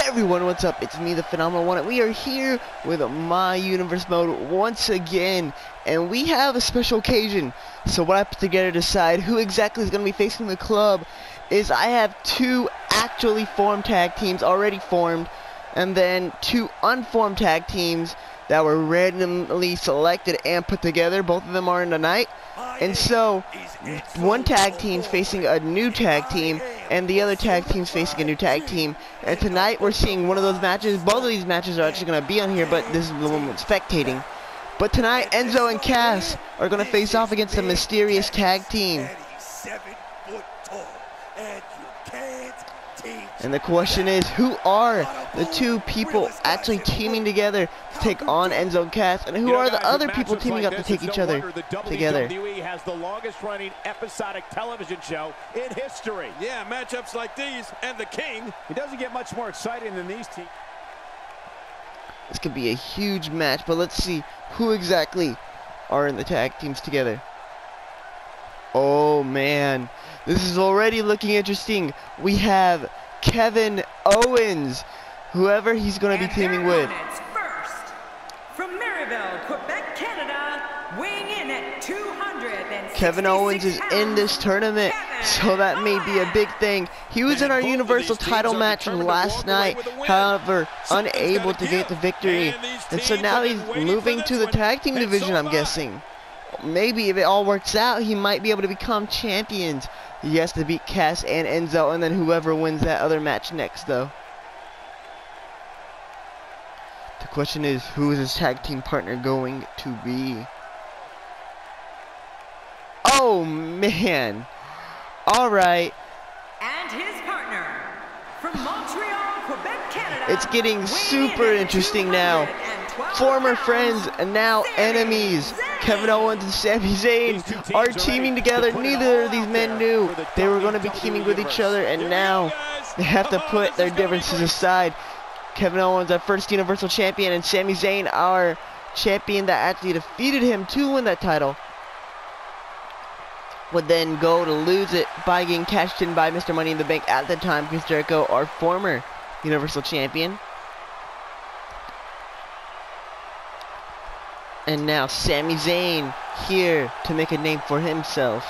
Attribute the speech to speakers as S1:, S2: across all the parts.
S1: Hey everyone, what's up? It's me, the Phenomenal One, and we are here with My Universe mode once again, and we have a special occasion. So what I put together to decide who exactly is going to be facing the club is I have two actually formed tag teams already formed, and then two unformed tag teams that were randomly selected and put together. Both of them are in tonight. And so, one tag team's facing a new tag team, and the other tag team's facing a new tag team. And tonight we're seeing one of those matches. Both of these matches are actually going to be on here, but this is the one with spectating. But tonight, Enzo and Cass are going to face off against a mysterious tag team. And the question is, who are the two people actually teaming together to take on Enzo and Cass, and who you know, are the other people teaming like up to take each no other together?
S2: WWE has the longest running episodic television show in history.
S3: Yeah, matchups like these, and the King.
S2: It doesn't get much more exciting than these teams.
S1: This could be a huge match, but let's see who exactly are in the tag teams together. Oh man, this is already looking interesting. We have Kevin Owens, whoever he's going to be teaming with.
S4: First, from Marieville, Quebec, Canada, weighing in at 200.
S1: Kevin Owens is in this tournament, so that may be a big thing. He was in our Universal title match last night, however, unable to get the victory. And so now he's moving to the tag team division, I'm guessing. Maybe if it all works out, he might be able to become champions. He has to beat Cass and Enzo, and then whoever wins that other match next, though. The question is, who is his tag team partner going to be? Oh, man. All right.
S4: And his partner from Montreal, Quebec, Canada.
S1: It's getting super interesting now. Former friends and now enemies. Kevin Owens and Sami Zayn are teaming together. Neither of these men knew they were going to be teaming with each other, and now they have to put their differences aside. Kevin Owens, our first Universal Champion, and Sami Zayn, our champion that actually defeated him to win that title, would then go to lose it by getting cashed in by Mr. Money in the Bank at the time, Chris Jericho, our former Universal Champion. And now Sami Zayn here to make a name for himself.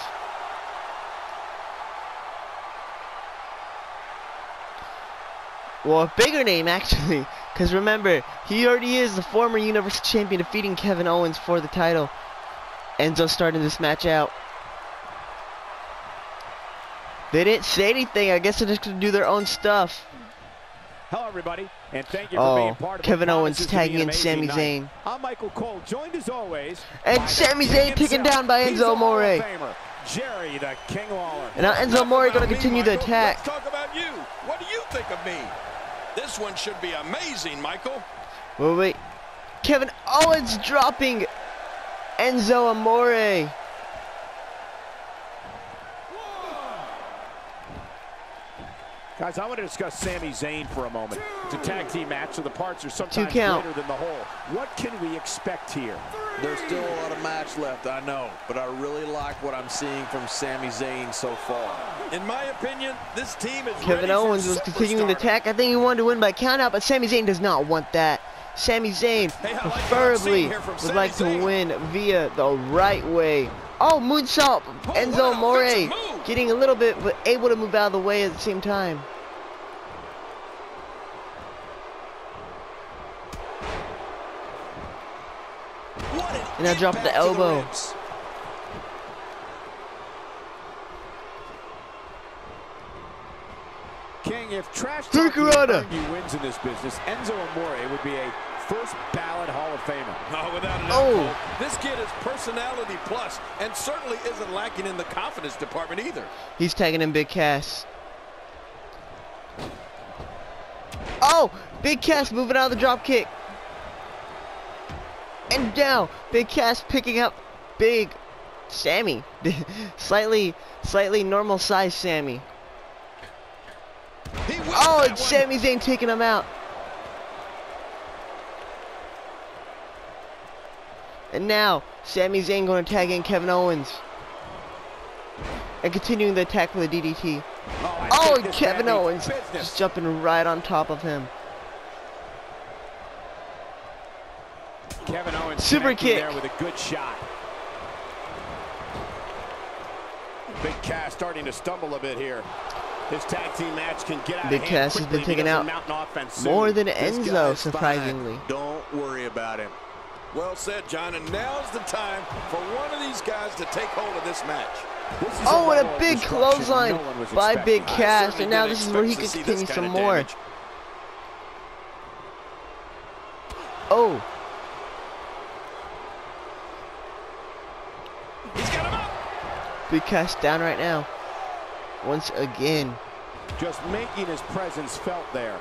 S1: Well, a bigger name actually, because remember, he already is the former Universal Champion defeating Kevin Owens for the title. Enzo starting this match out. They didn't say anything, I guess they're just going to do their own stuff.
S2: Hello, everybody, and thank you
S1: oh,
S2: being part
S1: of Kevin Owens tagging in Sami Zayn.
S2: I'm Michael Cole, joined as always.
S1: And Sami Zayn taken down by Enzo Amore.
S2: Jerry the King Lawler.
S1: And now Enzo Amore going to continue the attack.
S3: Let's talk about you. What do you think of me? This one should be amazing, Michael.
S1: Wait, wait. Kevin Owens dropping Enzo Amore.
S2: Guys, I want to discuss Sami Zayn for a moment. It's a tag team match, so the parts are sometimes
S1: greater
S2: than the whole. What can we expect here?
S5: There's still a lot of match left, I know, but I really like what I'm seeing from Sami Zayn so far.
S3: In my opinion, this team is
S1: Kevin Owens was continuing the attack. I think he wanted to win by countout, but Sami Zayn does not want that. Sami Zayn hey, preferably like would like to win via the right way. Oh, moonsault! Oh, Enzo Amore getting a little bit, but able to move out of the way at the same time. And now drop the elbow.
S2: King, if trash talking wins in this business, Enzo Amore would be a first ballot Hall of Famer.
S3: Oh, without a oh. doubt. Oh. This kid is personality plus and certainly isn't lacking in the confidence department either.
S1: He's tagging in Big Cass. Oh, Big Cass moving out of the drop kick. And down, Big Cass picking up Big Sammy. slightly, slightly normal size Sammy. Oh, and Sami Zayn taking him out. And now, Sami Zayn going to tag in Kevin Owens. And continuing the attack with a DDT. Oh, oh Kevin Owens business. just jumping right on top of him. Kevin Owens super kick
S2: there with a good shot. Big Cass starting to stumble a bit here. His tag team match can get out
S1: Big Cass has been taken out more than Enzo, surprisingly.
S5: Don't worry about him.
S3: Well said, John, and now's the time for one of these guys to take hold of this match.
S2: This is
S1: Oh, and a big clothesline
S2: no
S1: by Big
S2: expecting.
S1: Cass, and now this is where he
S3: expect
S1: can
S3: to see this
S1: continue some more.
S3: damage.
S1: Oh,
S3: He's got him up.
S1: Big Cass down right now. Once again.
S2: Just making his presence felt there.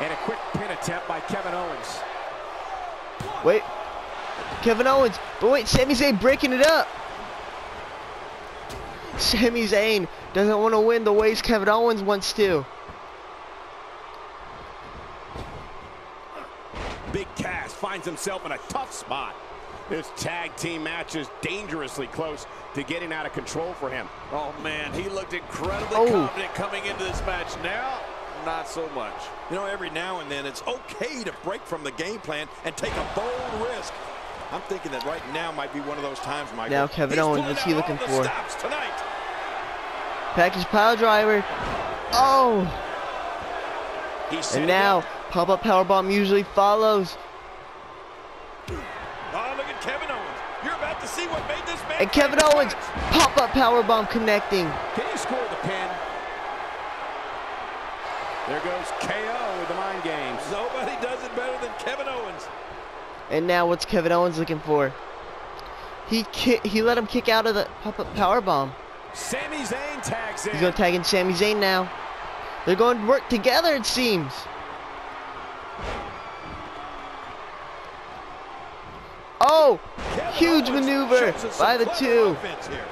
S2: And a quick pin attempt by Kevin Owens.
S1: Wait. Kevin Owens. But wait, Sami Zayn breaking it up. Sami Zayn doesn't want to win the ways Kevin Owens wants to.
S2: Big Cass finds himself in a tough spot. This tag team match is dangerously close to getting out of control for him.
S5: Oh, man, he looked incredibly
S1: Oh.
S5: confident coming into this match. Now, not so much.
S3: You know, every now and then it's okay to break from the game plan and take a bold risk. I'm thinking that right now might be one of those times, Michael.
S1: Now Kevin
S3: He's
S1: Owens, what's he looking for?
S3: tonight.
S1: Package pile driver. Oh.
S2: He's
S1: And now, pop-up powerbomb usually follows.
S3: Oh, look at Kevin Owens. You're about to see what made this man.
S1: And Kevin. Owens, pop-up powerbomb connecting.
S2: Can he score the pin? There goes KO with the mind games.
S3: Nobody does it better than Kevin Owens.
S1: And now what's Kevin Owens looking for? He ki he let him kick out of the power bomb. powerbomb.
S2: Sami Zayn tags in.
S1: He's gonna tag in Sami Zayn now. They're going to work together, it seems. Oh,
S3: Kevin
S1: huge
S3: Owens
S1: maneuver
S3: shows us some
S1: by the
S3: clever
S1: two.
S3: offense here.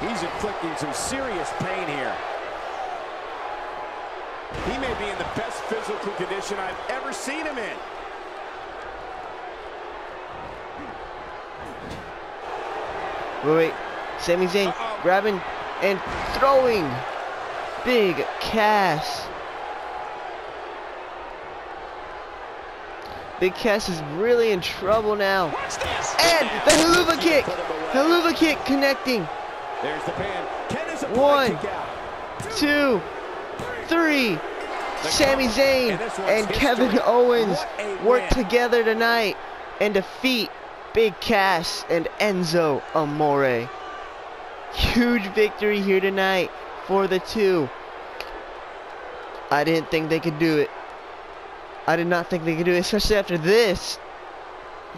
S2: He's inflicting some serious pain here. He may be in the best physical condition I've ever seen him in.
S1: Wait, wait. Sami Zayn
S3: Uh-oh.
S1: grabbing and throwing. Big Cass. Big Cass is really in trouble now. And the helluva kick. Helluva kick connecting.
S2: There's the pin. Ken is a
S1: One.
S2: kick out.
S1: Sami Zayn
S2: And
S1: and Kevin. Owens work
S2: win.
S1: together tonight and defeat Big Cass and Enzo Amore. Huge victory here tonight for the two. I didn't think they could do it. I did not think they could do it, especially after this.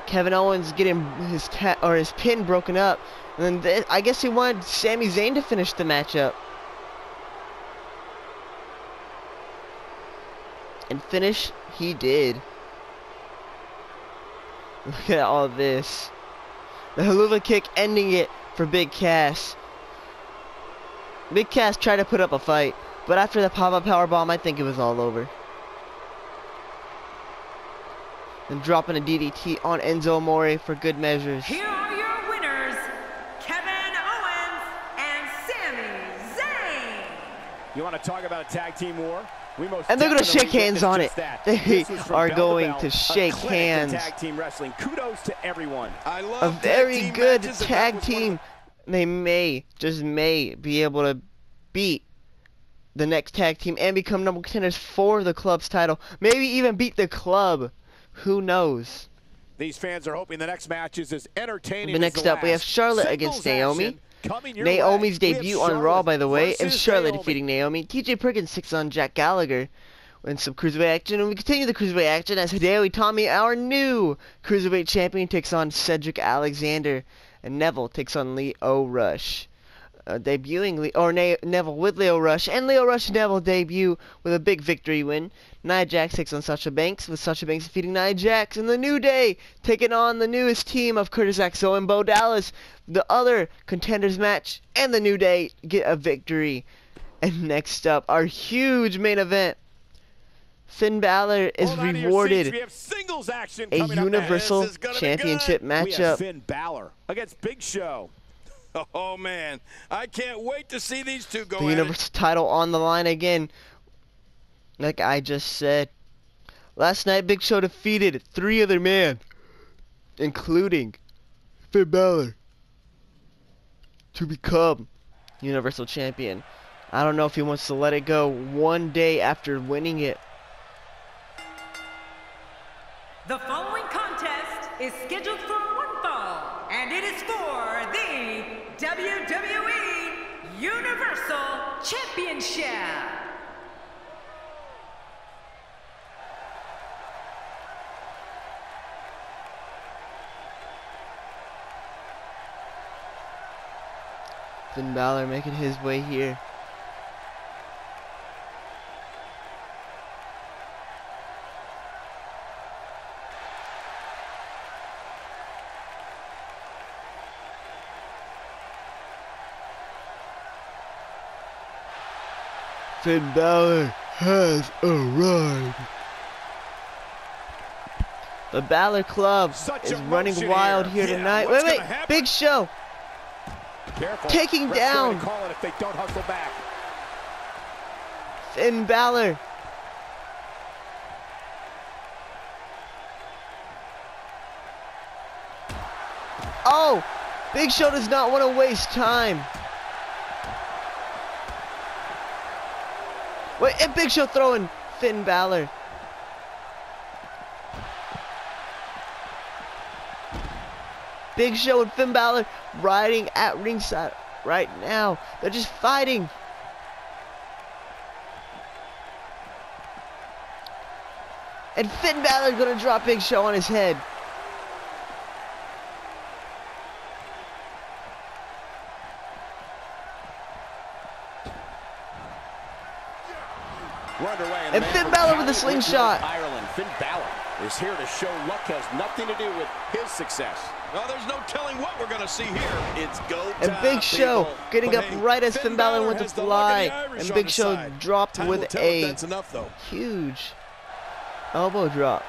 S1: Kevin Owens getting his ta- or his pin broken up, and then th- I guess he wanted Sami Zayn to finish the matchup. And finish he did. Look at all this. The helluva kick ending it for Big Cass. Big Cass tried to put up a fight, but after the pop-up power bomb, I think it was all over. And dropping a DDT on Enzo Amore for good measures.
S4: Here
S2: You want to talk about a tag team war? We most
S1: And they're gonna shake hands on it.
S2: that.
S1: They
S2: This was from
S1: are
S2: bell
S1: going
S2: bell,
S1: to shake hands.
S2: Tag team wrestling. Kudos to everyone.
S3: I love
S1: a very
S3: team
S1: good
S3: matches,
S1: tag
S3: was one
S1: team. They may, just may, be able to beat the next tag team and become number contenders for the club's title. Maybe even beat the club. Who knows?
S2: These fans are hoping the next match is as entertaining
S1: But
S2: as
S1: next
S2: the
S1: up, we have
S2: last.
S1: Charlotte against Naomi.
S2: action coming your
S1: Naomi's
S2: way.
S1: Debut on Raw, by the way, and Charlotte
S2: Naomi.
S1: defeating Naomi. TJ Perkins six on Jack Gallagher. And some cruiserweight action, and we continue the cruiserweight action as Hideo Itami, our new cruiserweight champion, takes on Cedric Alexander, and Neville takes on Lio Rush. Uh, debuting Le- or Na- Neville with Lio Rush, and Lio Rush and Neville debut with a big victory win. Nia Jax takes on Sasha Banks, with Sasha Banks defeating Nia Jax, and the New Day taking on the newest team of Curtis Axel and Bo Dallas. The other contenders match, and the New Day get a victory. And next up, our huge main event. Finn Balor is
S2: Hold on to your seats.
S1: rewarded
S2: We have singles action
S1: a. Universal
S3: This is gonna be
S1: Championship matchup.
S2: Finn Balor against Big Show.
S3: Oh man, I can't wait to see these two go
S1: The
S3: at it.
S1: Universal title on the line again. Like I just said, Last night, Big Show defeated three other men, including Finn Balor, to become Universal Champion. I don't know if he wants to let it go one day after winning it.
S4: The following contest is scheduled for one fall, and it is for the WWE Universal Championship.
S1: Finn Balor making his way here. Finn Balor has arrived. The Balor Club
S2: Such
S1: is running wild
S2: here.
S1: here
S2: Yeah,
S1: tonight.
S2: what's
S1: Wait, wait,
S2: happen?
S1: Big Show.
S2: Careful.
S1: Taking
S2: Ref's going
S1: down.
S2: to call it if they don't hustle back.
S1: Finn Balor. Oh, Big Show does not want to waste time. Wait, and Big Show throwing Finn Balor. Big Show and Finn Balor riding at ringside right now. They're just fighting. And Finn Balor's gonna drop Big Show on his head. And Finn
S2: from
S1: Balor with a
S2: Cali,
S1: slingshot.
S2: Ireland. Finn Balor is here to show luck has nothing to do with his success.
S3: No, there's no telling what we're going to see here. It's go
S1: And Big Show
S3: people.
S1: getting
S3: But
S1: up
S3: hey,
S1: right as
S3: Finn
S1: Finn Balor went to
S3: has the luck of the
S1: fly. And Big Show
S3: side.
S1: dropped
S3: Time
S1: with a
S3: that's enough, though.
S1: huge elbow drop.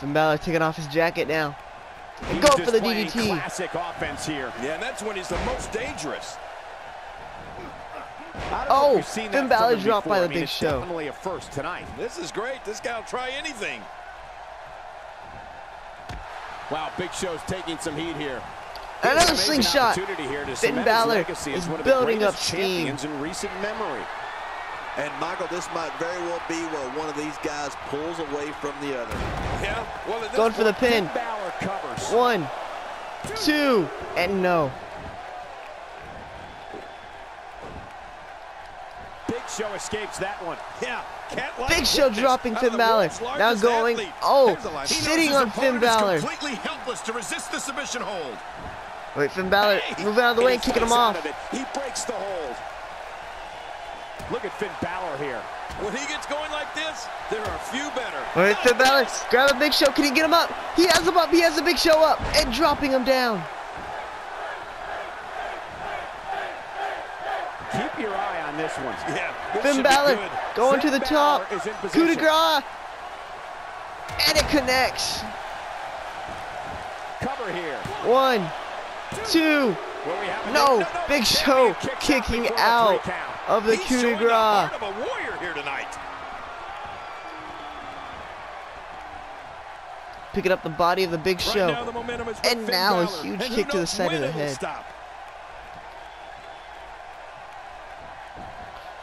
S1: Finn Balor taking off his jacket now. And
S2: He's
S1: go for the DDT.
S2: Classic offense here.
S3: Yeah, and that's when he's the most dangerous.
S2: I don't know
S1: Oh,
S2: if we've seen
S1: Finn Balor dropped by the
S2: I mean,
S1: Big Show.
S2: Definitely a first tonight.
S3: This is great. This guy will try anything.
S2: Wow, Big Show's taking some heat here.
S1: Another
S2: He has an amazing
S1: slingshot.
S2: here
S1: Finn Balor is
S2: one of the
S1: building up steam.
S2: champions in recent memory.
S5: And Michael, this might very well be where one of these guys pulls away from the other.
S3: Yeah. Well, at this
S1: Going for the pin.
S2: Finn Balor covers.
S1: One, two, and no.
S2: Big Show escapes that one.
S3: Yeah, can't
S1: Big Show dropping Finn
S3: of
S1: Balor. Now going.
S3: athlete.
S1: Oh,
S3: There's a line. He knows
S1: sitting
S3: his
S1: on Finn Balor.
S3: completely helpless to resist the submission hold.
S1: Wait, Finn Balor
S3: Hey,
S1: moving out of the way and kicking him off.
S2: of. He breaks the hold. Look at Finn Balor here.
S3: When he gets going like this, there are few better.
S1: Wait, Finn Balor, grab a Big Show. Can he get him up? He has him up. He has a Big Show up and dropping him down.
S2: Keep your eye on this one.
S3: Yeah, this
S1: Finn Balor
S3: good.
S1: going to the
S2: Balor
S1: top.
S2: is in
S1: Coup de grace. And it connects.
S2: Cover here.
S1: One, two.
S2: What we have
S1: No, Big Show
S2: Champion out
S1: kicking out
S2: three count.
S1: Of the
S3: He's
S1: coup de grace.
S3: of a warrior here tonight.
S1: Picking up the body of the Big
S3: Right now,
S1: Show.
S3: the
S1: And now a huge
S3: And
S1: kick to the side of the head.
S3: Stop.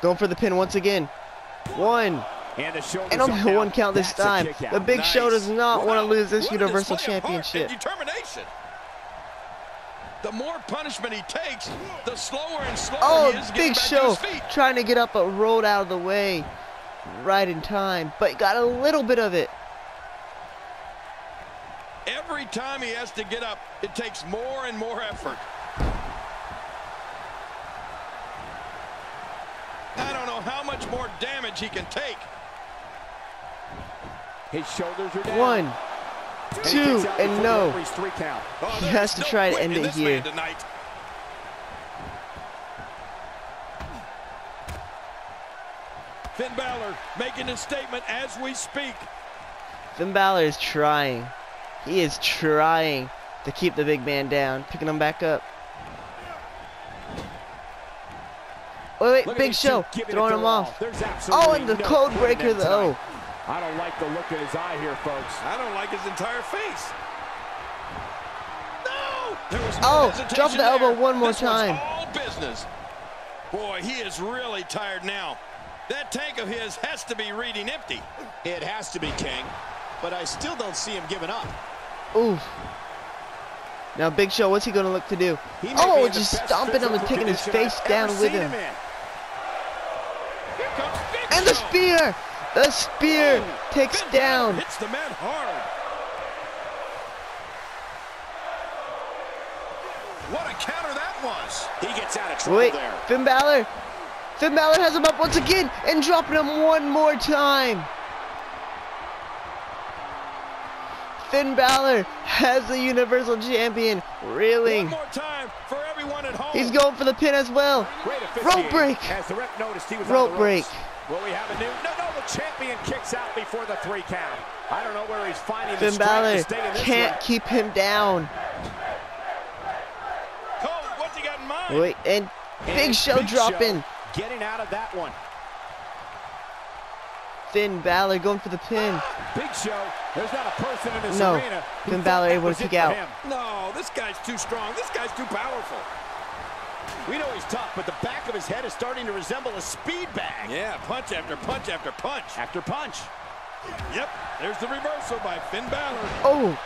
S1: Going for the pin once again. One.
S2: And the
S1: And
S2: up
S1: only one count this
S2: That's
S1: time. The Big Show does not want to lose this
S3: what
S1: Universal
S3: display of and
S1: Championship.
S3: Determination. The more punishment he takes, the slower and slower
S1: Oh,
S3: he is getting
S1: Big
S3: back
S1: Show
S3: to his feet.
S1: trying to get up but rolled out of the way right in time. But got a little bit of it.
S3: Every time he has to get up, it takes more and more effort. I don't know how much more damage he can take.
S2: His shoulders are down.
S1: One,
S2: And he
S1: two, and no.
S2: count.
S3: Oh,
S1: He has to try to end it here.
S3: Finn Balor making his statement as we speak.
S1: Finn Balor is trying. He is trying to keep the big man down. Picking him back up. Wait, wait, Big Show throwing him off. Oh, and the code breaker though.
S2: Tonight. I don't like the look in his eye here, folks.
S3: I don't like his entire face. No! There was no
S1: Oh,
S3: hesitation
S1: drop the elbow
S3: there.
S1: one more
S3: This
S1: time.
S3: all business. Boy, he is really tired now. That tank of his has to be reading empty.
S6: It has to be King, but I still don't see him giving up.
S1: Oof. Now Big Show, what's he gonna look to do?
S2: He
S1: Oh, just stomping him and
S2: physical
S1: taking his face
S2: I've
S1: down with
S2: seen
S1: him.
S3: Here comes Big
S1: And the spear! The spear
S3: Oh,
S1: takes down.
S3: Hits the man hard. What a counter that was.
S6: He gets out of trouble
S1: Wait,
S6: there.
S1: Finn Balor. Finn Balor has him up once again and dropping him one more time. Finn Balor has the Universal Champion
S3: One
S1: reeling.
S3: more time for everyone at home.
S1: He's going for the pin as well. Rope break.
S2: As the ref noticed he was
S1: Rope break.
S2: we have a new? No, no. The champion kicks out before the three count. I don't know where he's finding the
S1: Finn
S2: strength
S1: Balor
S2: to stay in this
S1: can't
S2: one.
S1: keep him down.
S3: Cole, what's he got in mind?
S1: Wait, and
S2: And
S1: Big Show
S2: Big
S1: dropping.
S2: getting out of that one.
S1: Finn Balor going for the pin.
S2: Big Show. There's not a person in this
S1: No,
S2: arena. who
S1: Finn Balor
S2: that
S1: able to kick out.
S2: him.
S3: No, this guy's too strong. This guy's too powerful.
S2: We know he's tough, but the back of his head is starting to resemble a speed bag.
S3: Yeah, punch after punch after punch.
S2: After punch.
S3: Yep, there's the reversal by Finn Balor.
S1: Oh,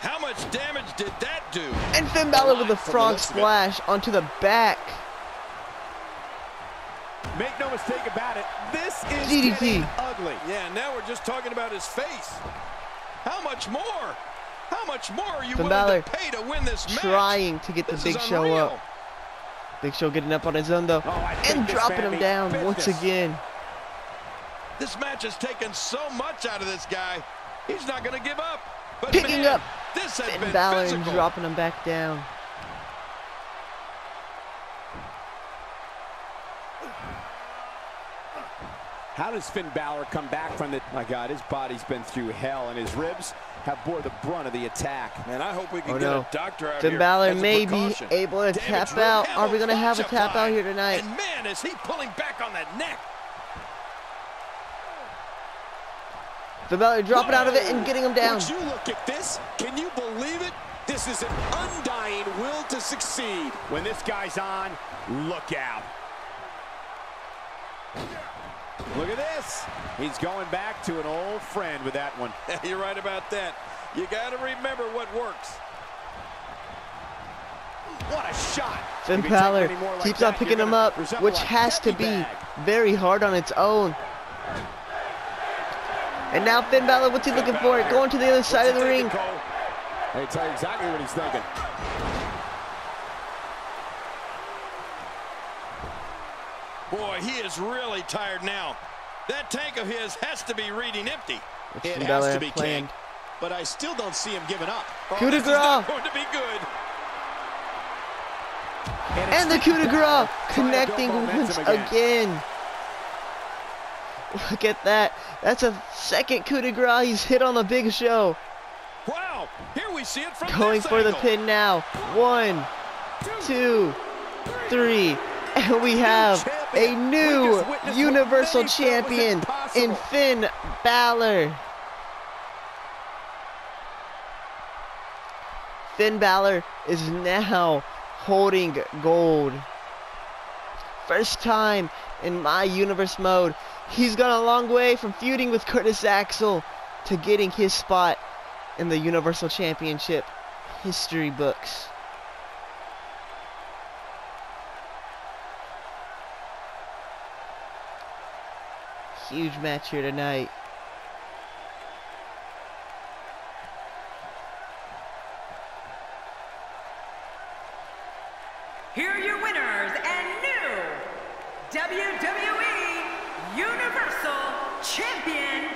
S3: How much damage did that do?
S1: and Finn Balor with a
S6: from the
S1: frog
S6: looks it.
S1: splash onto the back.
S2: Make no mistake about it. This is
S1: DDT.
S2: getting ugly.
S3: Yeah, now we're just talking about his face. How much more? How much more are you
S1: Finn
S3: willing
S1: Balor
S3: to pay to win this match?
S1: Trying to get the Big Show up. Big Show getting up on his own though.
S2: Oh,
S1: and dropping him
S2: means
S1: down once again.
S3: This match has taken so much out of this guy. He's not going to give up. But
S1: Picking
S3: man,
S1: up
S3: this has
S1: Finn
S3: been
S1: Balor and dropping him back down.
S2: How does Finn Balor come back from the... My God, his body's been through hell, and his ribs have bore the brunt of the attack.
S3: Man, I hope we can
S1: Oh,
S3: get
S1: no.
S3: a doctor out
S1: Finn
S3: here
S1: Balor
S3: as
S1: may be able to
S3: Damage
S1: tap
S3: really
S1: out.
S3: hell
S1: Are we gonna have a tap out here tonight?
S3: And man, is he pulling back on that neck.
S1: Finn Balor dropping out of it and getting him down.
S6: Would you look at this? Can you believe it? This is an undying will to succeed.
S2: When this guy's on, look out. Look at this. He's going back to an old friend with that one.
S3: You're right about that. You got to remember what works.
S2: What a shot.
S1: Finn
S2: If
S1: Balor
S2: any like
S1: keeps
S2: that,
S1: on picking him up, which
S2: a
S1: has to be
S2: bag.
S1: very hard on its own. And now Finn Balor, what's he looking for?
S3: Balor
S1: Going to the other side of the ring.
S3: thinking, Cole?
S2: Hey, tell you exactly what he's thinking.
S3: Boy, he is really tired now. That tank of his has to be reading empty.
S1: What's
S6: It has
S1: Balor
S6: to be
S1: planned?
S6: King, but I still don't see him giving up.
S3: Oh,
S1: Coup de
S3: this
S1: grace.
S3: going to be good.
S1: And the coup de grace
S2: to
S1: connecting once
S2: again.
S1: again. Look at that. That's a second coup de grace he's hit on the big show.
S3: Wow, here we see it from
S1: Going
S3: this
S1: for the pin now. One, two, three. And we have a new
S2: just witnessed what
S1: Universal
S2: many thought was
S1: Champion in. Finn Balor. Finn Balor is now holding gold. First time in my universe mode. He's gone a long way from feuding with Curtis Axel to getting his spot in the Universal Championship history books. Huge match here tonight.
S4: Here are your winners and new WWE Universal Champion,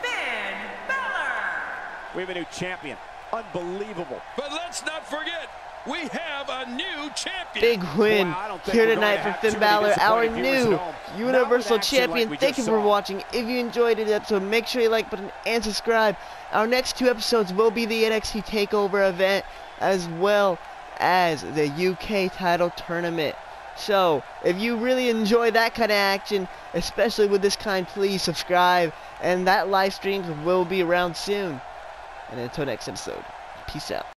S4: Finn Balor.
S2: We have a new champion. Unbelievable.
S3: But let's not forget, we have a new champion.
S1: Big win
S2: Wow, I don't think
S1: here tonight
S2: going to
S1: from
S2: have
S1: Finn
S2: too
S1: Balor, our new
S2: at home. Not with
S1: Universal
S2: action like
S1: Champion. Thank you for
S2: saw.
S1: watching. If you enjoyed it episode, make sure you like button and subscribe. Our next two episodes will be the NXT TakeOver event as well as the UK title tournament. So, if you really enjoy that kind of action, especially with this kind, please subscribe. And that live stream will be around soon. And until next episode, peace out.